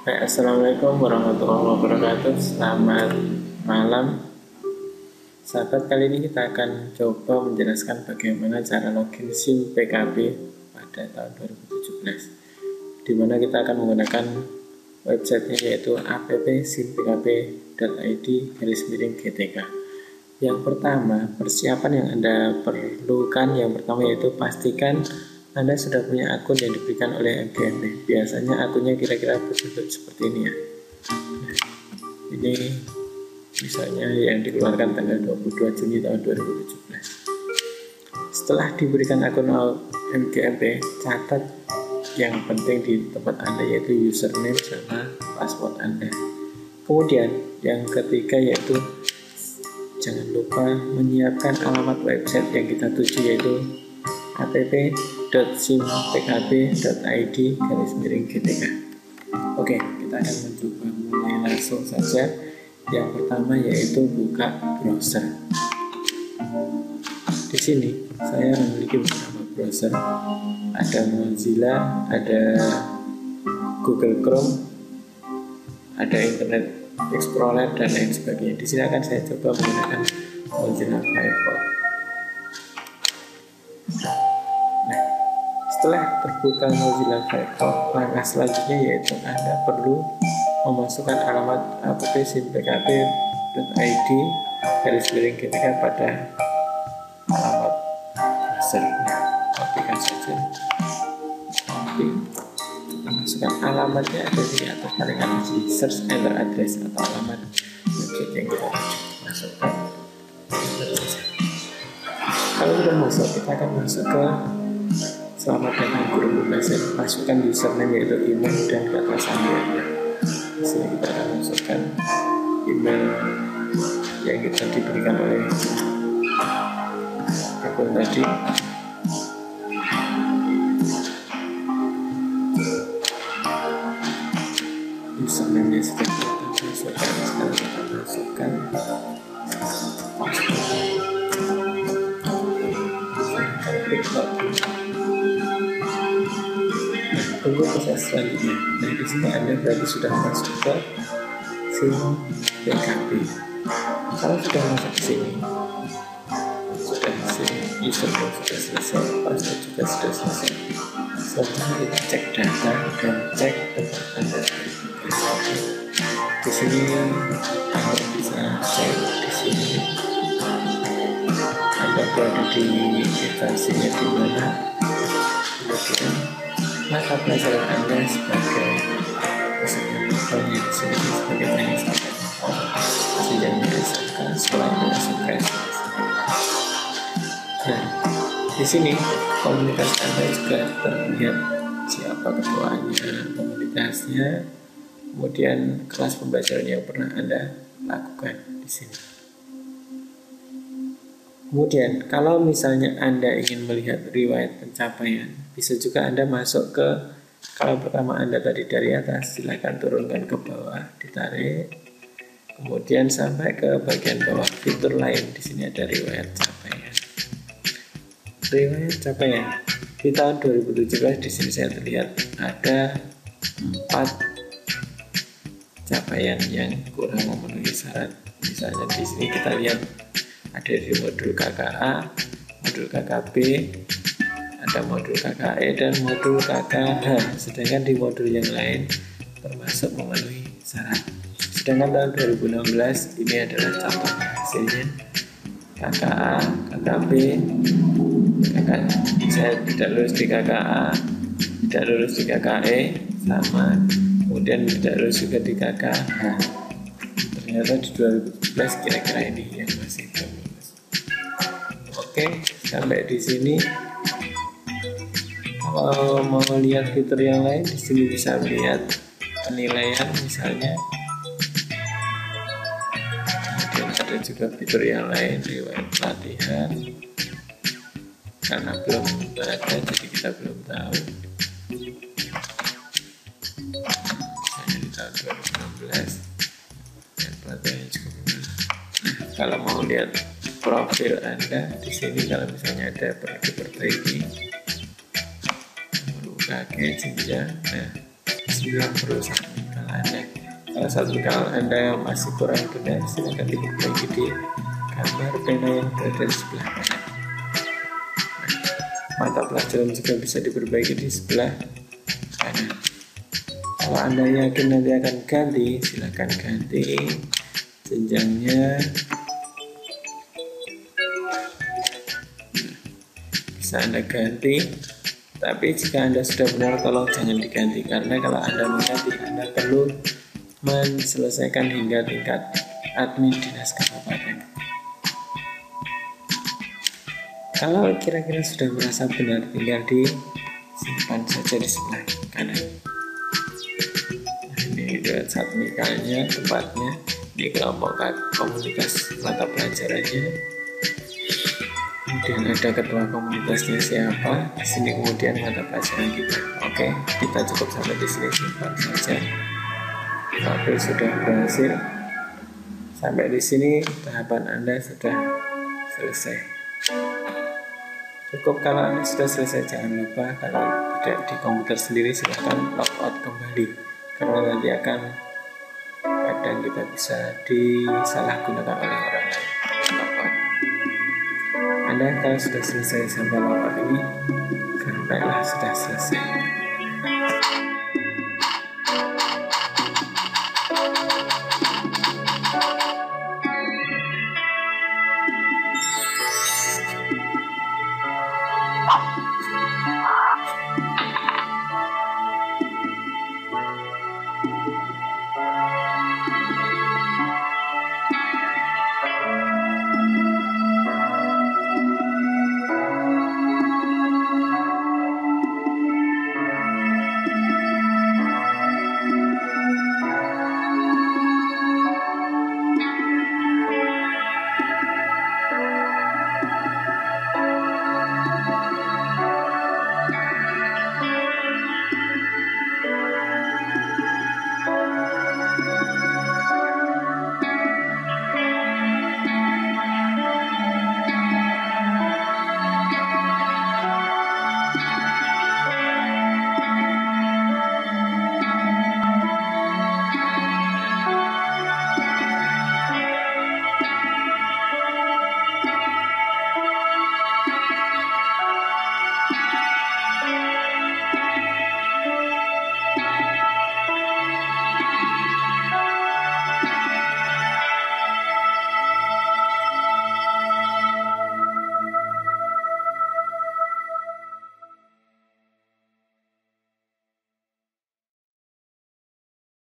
Baik, Assalamualaikum warahmatullahi wabarakatuh. Selamat malam. Sahabat, kali ini kita akan coba menjelaskan bagaimana cara login SIM PKB pada tahun 2017 Di mana kita akan menggunakan websitenya yaitu appsimpkb.id garis miring GTK Yang pertama, persiapan yang Anda perlukan yang pertama yaitu pastikan anda sudah punya akun yang diberikan oleh MGMP. Biasanya akunnya kira-kira berbentuk seperti ini ya. Nah, ini misalnya yang dikeluarkan tanggal 22 Juni tahun 2017. Setelah diberikan akun MGMP, catat yang penting di tempat Anda yaitu username sama password Anda. Kemudian yang ketiga yaitu jangan lupa menyiapkan alamat website yang kita tuju yaitu app.simpkb.id garis miring GTK Oke, kita akan mencoba mulai langsung saja. Yang pertama yaitu buka browser. Di sini saya memiliki beberapa browser. Ada Mozilla, ada Google Chrome Ada Internet Explorer dan lain sebagainya. Di sini akan saya coba menggunakan Mozilla Firefox Setelah terbuka Mozilla Firefox, langkah selanjutnya yaitu Anda perlu memasukkan alamat app.simpkb.id garis miring GTK pada alamat browser. Kopikan saja. Nanti memasukkan alamatnya ada di atas paling kanan di search enter address atau alamat website yang kita masukkan. Kalau sudah masuk, kita akan masuk ke Selamat datang guru bahasa Masukkan username yaitu email dan kata sandi Anda. Di sini kita akan masukkan email yang kita diberikan oleh akun tadi. Username yang sudah kita masukkan. Masukkan proses selanjutnya nah di sini anda berarti sudah masuk ke SIM PKB kalau sudah masuk ke sini. Sudah SIM username sudah selesai. Password juga sudah selesai. Selanjutnya kita cek data dan cek di sini anda bisa cek di sini. Anda berada di instansinya di mana? Kemudian maka pelajaran Anda sebagai peserta yang sebagai teknik berdasarkan setelah masuk Nah, di sini komunitas Anda juga terlihat siapa ketuanya, komunitasnya, kemudian kelas pembelajaran yang pernah Anda lakukan di sini. Kemudian, kalau misalnya Anda ingin melihat riwayat pencapaian, bisa juga Anda masuk ke kalau pertama Anda tadi dari atas, silakan turunkan ke bawah, ditarik, kemudian sampai ke bagian bawah fitur lain. Di sini ada riwayat capaian. Riwayat capaian di tahun 2017 di sini saya terlihat ada empat capaian yang kurang memenuhi syarat. Misalnya di sini kita lihat ada di modul KKA, modul KKB, ada modul KKE dan modul KKH. Sedangkan di modul yang lain termasuk memenuhi syarat. Sedangkan tahun 2016 ini adalah contoh hasilnya KKA, KKB, KKA. Saya tidak lulus di KKA, tidak lulus di KKE, sama kemudian tidak lulus juga di KKH. Ternyata di 2017 kira-kira ini yang masih belum Oke, sampai di sini. Kalau mau lihat fitur yang lain, di sini bisa lihat penilaian misalnya. Kemudian ada juga fitur yang lain riwayat pelatihan. Karena belum ada, jadi kita belum tahu. Misalnya di tahun 2016 dan pelatihannya cukup kalau mau lihat profil Anda di sini kalau misalnya ada perlu diperbaiki UKG jenjang nah 91 kalau anda kalau satu kalau anda masih kurang benar silahkan diperbaiki di gambar pena yang berada di sebelah kanan. Mata pelajaran juga bisa diperbaiki di sebelah kanan. Kalau anda yakin nanti akan ganti silahkan ganti jenjangnya. Bisa anda ganti tapi jika anda sudah benar tolong jangan diganti. Karena kalau anda mengganti anda perlu menselesaikan hingga tingkat admin dinas kabupaten. Kalau kira-kira sudah merasa benar tinggal di simpan saja di sebelah kanan. Nah, ini lihat saat mikalnya tempatnya di kelompok komunitas mata pelajarannya kemudian ada ketua komunitasnya siapa di sini kemudian mata pelajaran kita. Oke kita cukup sampai di sini. Simpan saja. Oke sudah berhasil. Sampai di sini tahapan anda sudah selesai. Cukup kalau anda sudah selesai jangan lupa kalau tidak di komputer sendiri silahkan logout kembali. Karena nanti akan kadang kita bisa disalahgunakan oleh orang lain Anda kalau sudah selesai sampai logout ini? Karena sudah selesai